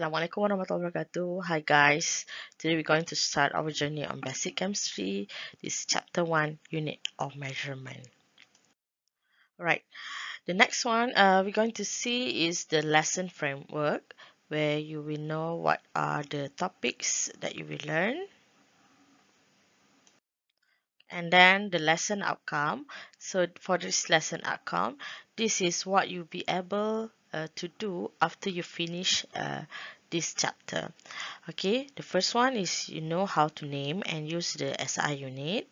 Assalamualaikum warahmatullahi wabarakatuh. Hi guys. Today we're going to start our journey on basic chemistry. This is chapter 1, unit of measurement. Alright. The next one uh, we're going to see is the lesson framework where you will know what are the topics that you will learn. And then the lesson outcome. So for this lesson outcome, this is what you'll be able uh, to do after you finish uh, this chapter. Okay, the first one is you know how to name and use the SI unit.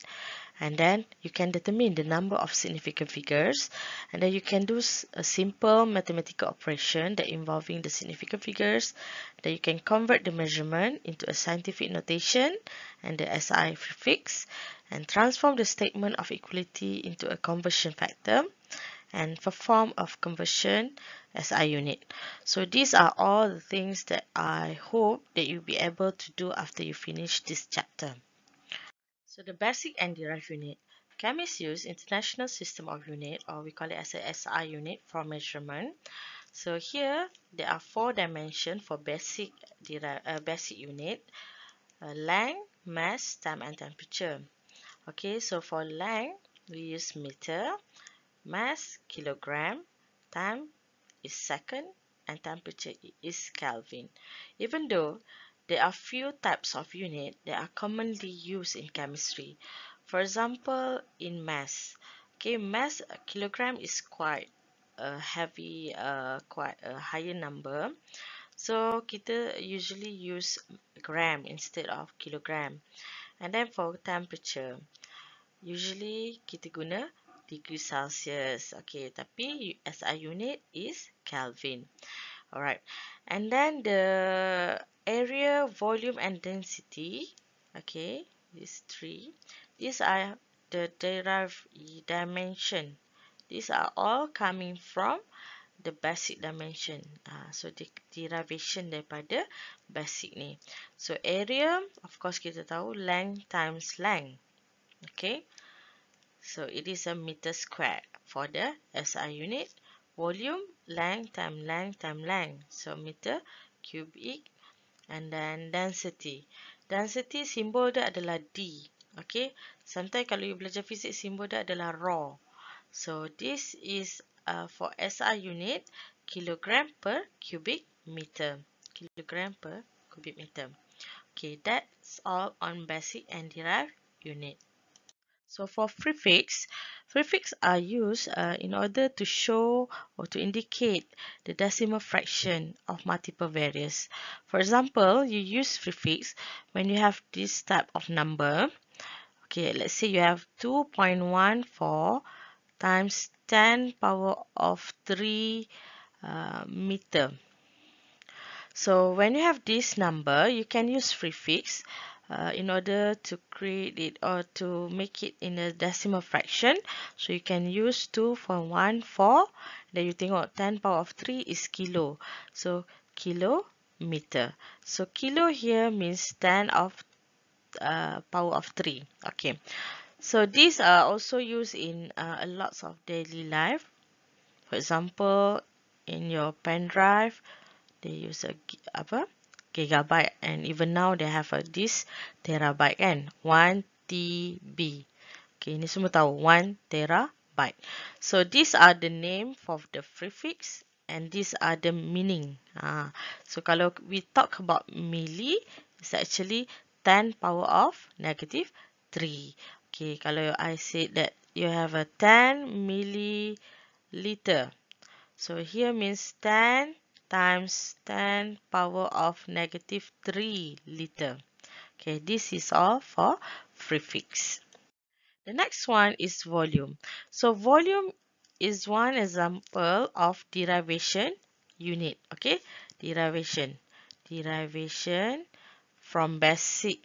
And then you can determine the number of significant figures. And then you can do a simple mathematical operation that involving the significant figures. Then you can convert the measurement into a scientific notation and the SI prefix. And transform the statement of equality into a conversion factor and perform of conversion SI unit. So these are all the things that I hope that you'll be able to do after you finish this chapter. So the basic and derived unit. Chemists use International System of Unit or we call it as a SI unit for measurement. So here there are four dimensions for basic uh, basic unit. Uh, length, mass, time and temperature. Okay, so for length we use meter, mass kilogram, time is second and temperature is Kelvin. Even though there are few types of unit that are commonly used in chemistry. For example, in mass. Okay, mass kilogram is quite a heavy, uh, quite a higher number. So kita usually use gram instead of kilogram. And then for temperature, usually kita guna degree Celsius. Okay, tapi SI unit is Kelvin. Alright, and then the area, volume, and density. Okay, these three. These are the derived dimension. These are all coming from the basic dimension. Uh, so, the derivation daripada basic ni. So, area, of course kita tahu length times length. Okay. So it is a meter square for the SI unit. Volume, length time length time length. So meter cubic. And then density. Density simbol dia adalah D. Okay. Sometimes kalau you belajar fizik, simbol dia adalah raw. So this is uh, for SI unit, kilogram per cubic meter. Kilogram per cubic meter. Okay, that's all on basic and derived unit. So for prefix, prefix are used uh, in order to show or to indicate the decimal fraction of multiple values. For example, you use prefix when you have this type of number. Okay, let's say you have 2.14 times 10 power of 3 uh, meter. So when you have this number, you can use prefix uh, in order to create it or to make it in a decimal fraction. So you can use 2.14. Then you think about 10 power of 3 is kilo. So kilometer. So kilo here means 10 of uh, power of 3. Okay. So these are also used in uh, a lots of daily life. For example, in your pen drive, they use a apa? Gigabyte and even now they have a this terabyte kan? 1 TB okay ini semua tahu 1 terabyte. So these are the name for the prefix and these are the meaning. Ha. so kalau we talk about milli it's actually 10 power of negative 3 okay kalau I said that you have a 10 milliliter. So here means 10 times 10 power of negative 3 liter. Okay, this is all for prefix. The next one is volume. So volume is one example of derivation unit. Okay, derivation. Derivation from basic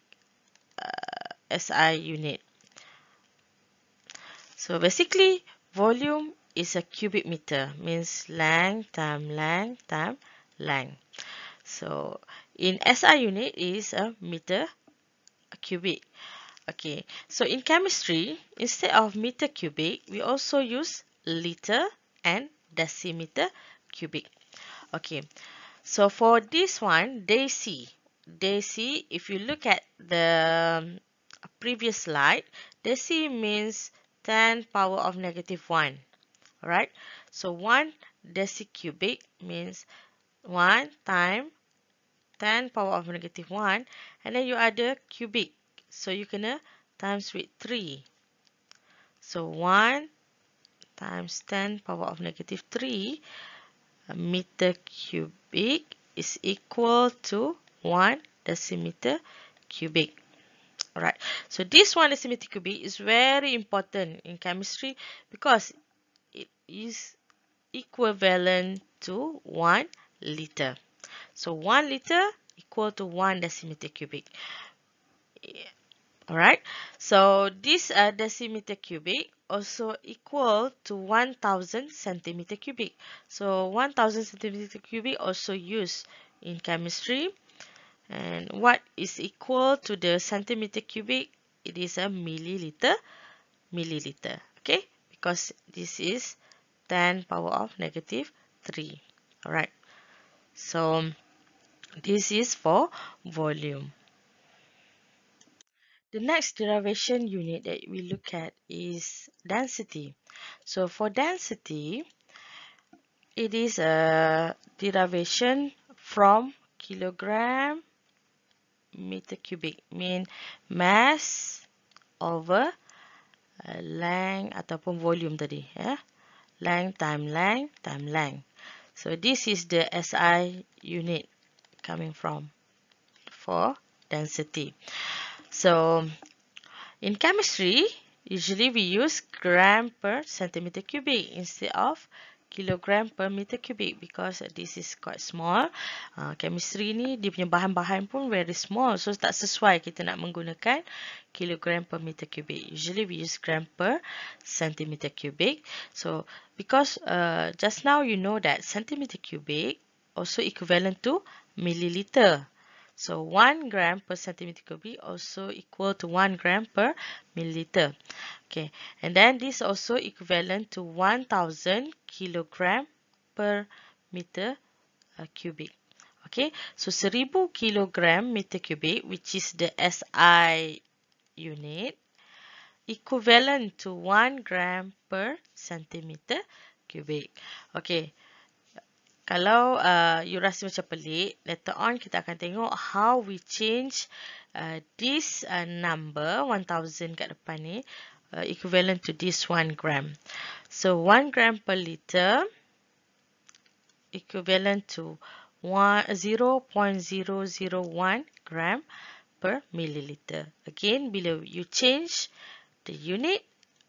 uh, SI unit. So basically, volume is a cubic meter means length time length time length so in SI unit is a meter a cubic okay so in chemistry instead of meter cubic we also use liter and decimeter cubic okay So for this one, deci. Deci, if you look at the um, previous slide, deci means 10 power of negative 1. Alright, so 1 decicubic means 1 time 10 power of negative 1 and then you add the cubic. So you gonna times with 3. So 1 times 10 power of negative 3 uh, meter cubic is equal to 1 decimeter cubic. Alright, so this 1 decimeter cubic is very important in chemistry because is equivalent to 1 liter. So 1 liter equal to 1 decimeter cubic. Alright, so this uh, decimeter cubic also equal to 1000 centimeter cubic. So 1000 centimeter cubic also used in chemistry. And what is equal to the centimeter cubic? It is a milliliter, milliliter. Okay, because this is 10 power of negative 3. Alright, so this is for volume. The next derivation unit that we look at is density. So for density, it is a derivation from kilogram meter cubic, mean mass over length ataupun volume tadi. Eh? Length time length time length. So this is the SI unit coming from for density. So in chemistry, usually we use gram per centimeter cubic instead of kilogram per meter cubic because this is quite small. Uh, chemistry ni dia punya bahan-bahan pun very small so tak sesuai kita nak menggunakan kilogram per meter cubic. Usually we use gram per centimeter cubic. So because uh, just now you know that centimeter cubic also equivalent to milliliter. So 1 gram per centimeter cubic also equal to 1 gram per milliliter. Okay, and then this also equivalent to 1000 kilogram per meter uh, cubic. Okay, so 1000 kilogram meter cubic, which is the SI unit, equivalent to 1 gram per centimeter cubic. Okay, kalau uh, you rasa macam pelik, later on kita akan tengok how we change uh, this uh, number 1000 kat depan ni uh, equivalent to this 1 gram. So 1 gram per liter equivalent to 0.001 gram per milliliter. Again, bila you change the unit,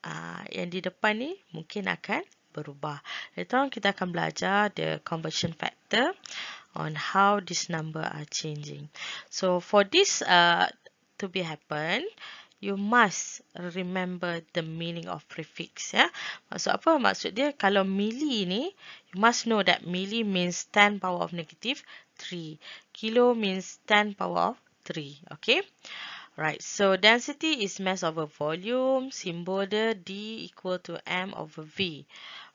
uh, yang di depan ni mungkin akan berubah. Later on kita akan belajar the conversion factor on how this number are changing. So for this uh, to be happen, you must remember the meaning of prefix. Ya. Maksud apa? Maksud dia kalau milli ni, you must know that milli means 10 power of negative 3. Kilo means 10 power of 3. Okay. Right, so density is mass over volume, symbol dia D equal to M over V.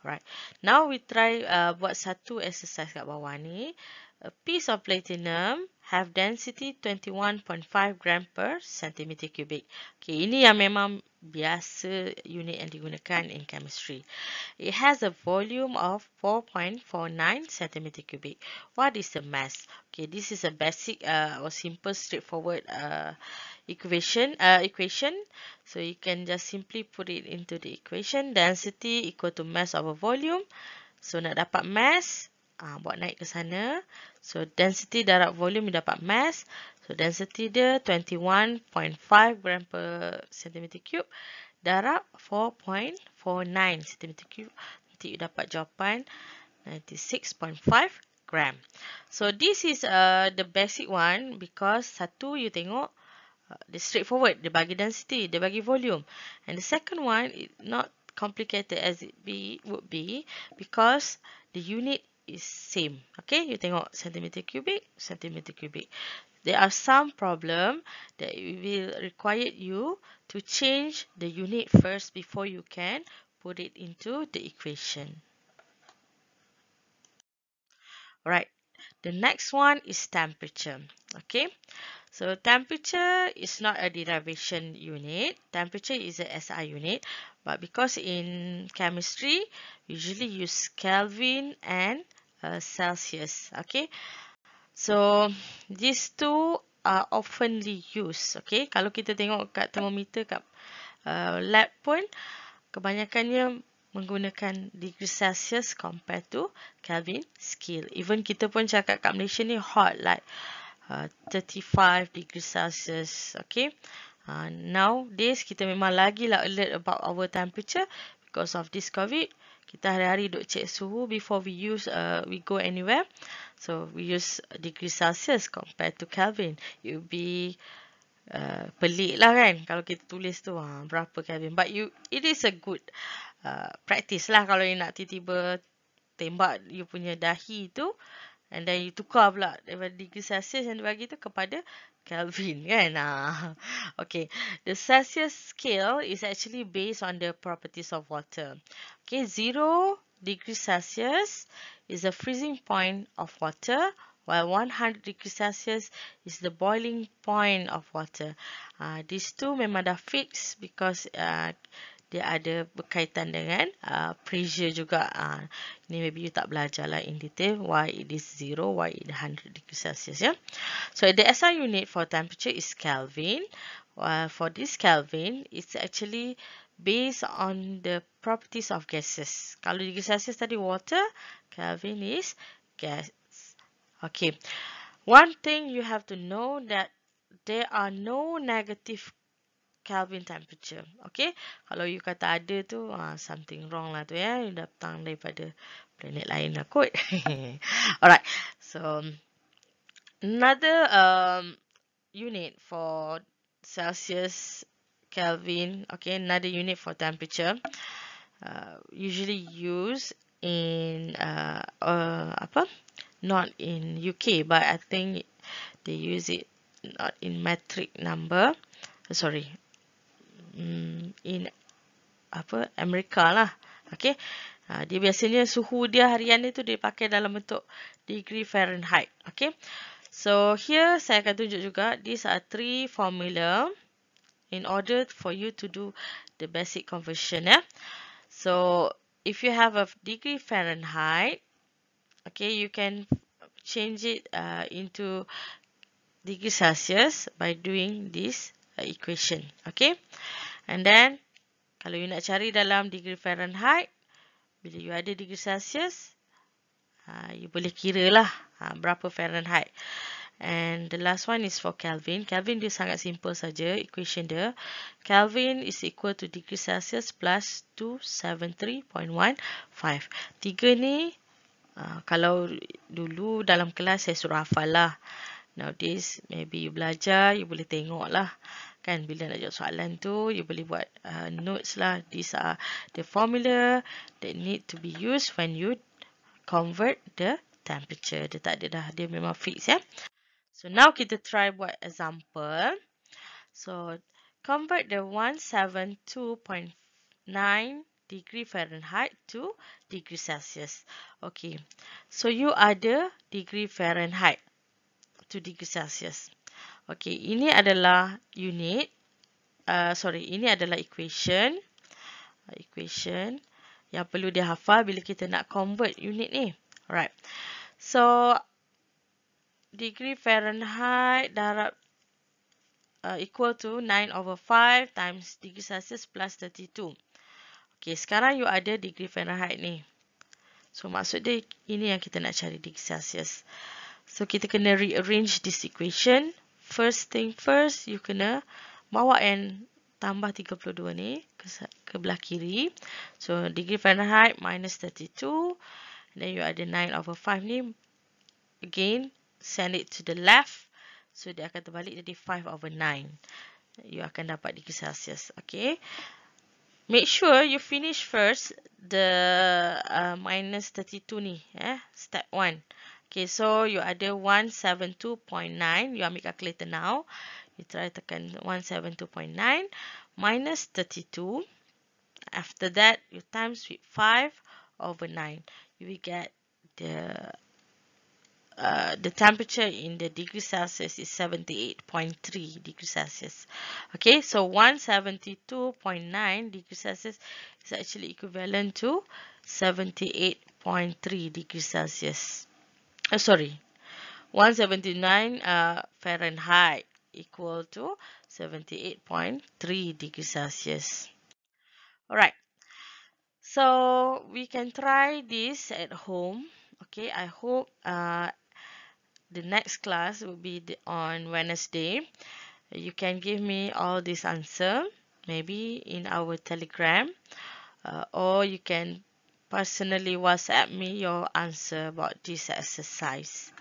Right. Now we try uh, buat satu exercise kat bawah ni. A piece of platinum have density 21.5 gram per centimeter cubic. Okay, ini yang memang biasa unit yang digunakan in chemistry. It has a volume of 4.49 centimeter cubic. What is the mass? Okay, this is a basic uh, or simple straightforward uh, equation uh, equation. So you can just simply put it into the equation. Density equal to mass over volume. So nak dapat mass uh, buat naik ke sana. So density darab volume dapat mass. So density dia 21.5 gram per centimeter cube darab 4.49 centimeter cube. Nanti you dapat jawapan 96.5 gram. So this is uh, the basic one because satu you tengok the straightforward. Dia bagi density. Dia bagi volume. And the second one is not complicated as it be would be because the unit is same. Okay? You tengok centimeter cubic centimeter cubic. There are some problem that will require you to change the unit first before you can put it into the equation. Alright, The next one is temperature. Okay. So temperature is not a derivation unit. Temperature is a SI unit. But because in chemistry, usually use Kelvin and uh, Celsius. Okay. So these two are oftenly used. Okay. Kalau kita tengok kat thermometer kat uh, lab pun, kebanyakannya menggunakan degree Celsius compared to Kelvin scale. Even kita pun cakap kat Malaysia ni hot like uh, 35 degree Celsius. Okay. Uh, nowadays kita memang lagi lah alert about our temperature because of this COVID. Kita hari-hari duk cek suhu before we use uh, we go anywhere. So we use degree Celsius compared to Kelvin. It will be uh, pelik lah kan kalau kita tulis tu uh, berapa Kelvin. But you it is a good Uh, practice lah kalau you nak tiba-tiba tembak you punya dahi tu and then you tukar pula daripada degree Celsius yang dibagi tu kepada Kelvin kan? Ah okay. The Celsius scale is actually based on the properties of water. Okay 0 degree Celsius is the freezing point of water while 100 degree Celsius is the boiling point of water. Uh, these two memang dah fix because uh, dia ada berkaitan dengan uh, pressure juga. Uh, ni maybe you tak belajar lah in detail why it is 0, why it is 100 degree Celsius. Yeah? So the SI unit for temperature is Kelvin. Uh, for this Kelvin, it's actually based on the properties of gases. Kalau degree Celsius tadi water, Kelvin is gas. Okay. One thing you have to know that there are no negative Kelvin temperature. Okay. Kalau you kata ada tu, uh, something wrong lah tu ya. You datang daripada planet lain lah kot. Alright. So, another um, unit for Celsius, Kelvin. Okay. Another unit for temperature. Uh, usually used in uh, uh, apa? Not in UK, but I think they use it not in metric number. Sorry, Hmm, in apa Amerika lah. Okay. Ha, dia biasanya suhu dia harian itu dia pakai dalam bentuk degree Fahrenheit. Okay. So here saya akan tunjuk juga these are three formula in order for you to do the basic conversion. Yeah. So if you have a degree Fahrenheit, okay, you can change it uh, into degree Celsius by doing this equation. Okay. And then, kalau you nak cari dalam degree Fahrenheit, bila you ada degree Celsius, uh, you boleh kira lah uh, berapa Fahrenheit. And the last one is for Kelvin. Kelvin dia sangat simple saja equation dia. Kelvin is equal to degree Celsius plus 273.15. Tiga ni, uh, kalau dulu dalam kelas saya suruh hafal lah. Nowadays, maybe you belajar, you boleh tengok lah kan bila nak jawab soalan tu you boleh buat uh, notes lah. These are the formula that need to be used when you convert the temperature. Dia tak ada dah dia memang fix ya. So now kita try buat example. So convert the 172.9 degree Fahrenheit to degree Celsius. Okay. So you ada degree Fahrenheit to degree Celsius Okey, ini adalah unit. Uh, sorry, ini adalah equation. Uh, equation yang perlu dihafal bila kita nak convert unit ni. Alright. So, degree Fahrenheit darab uh, equal to 9 over 5 times degree Celsius plus 32. Okey, sekarang you ada degree Fahrenheit ni. So, maksud dia ini yang kita nak cari degree Celsius. So, kita kena rearrange this equation first thing first, you kena bawa n tambah 32 ni ke, ke belah kiri. So, degree Fahrenheit minus 32. Then you ada 9 over 5 ni. Again, send it to the left. So, dia akan terbalik jadi 5 over 9. You akan dapat degree Celsius. Okay. Make sure you finish first the uh, minus 32 ni. Eh? Step 1. Okay, so you ada 172.9. You ambil calculator now. You try tekan 172.9 minus 32. After that, you times with 5 over 9. You will get the uh, the temperature in the degree Celsius is 78.3 degrees Celsius. Okay, so 172.9 degrees Celsius is actually equivalent to 78.3 degrees Celsius. Oh, sorry, 179 uh, Fahrenheit equal to 78.3 degrees Celsius. Alright, so we can try this at home. Okay, I hope uh, the next class will be the, on Wednesday. You can give me all this answer maybe in our telegram uh, or you can personally WhatsApp me your answer about this exercise.